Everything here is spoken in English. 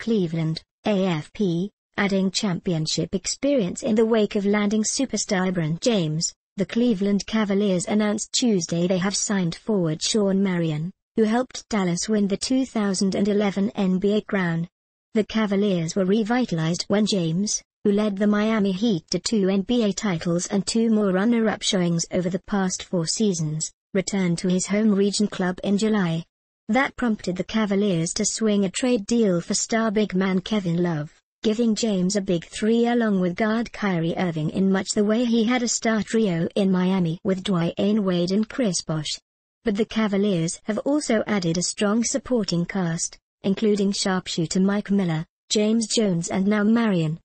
Cleveland, AFP, adding championship experience in the wake of landing superstar LeBron James. The Cleveland Cavaliers announced Tuesday they have signed forward Shawn Marion, who helped Dallas win the 2011 NBA crown. The Cavaliers were revitalized when James, who led the Miami Heat to two NBA titles and two more runner-up showings over the past four seasons, returned to his home region club in July. That prompted the Cavaliers to swing a trade deal for star big man Kevin Love, giving James a big three along with guard Kyrie Irving in much the way he had a star trio in Miami with Dwyane Wade and Chris Bosh. But the Cavaliers have also added a strong supporting cast, including sharpshooter Mike Miller, James Jones and now Marion,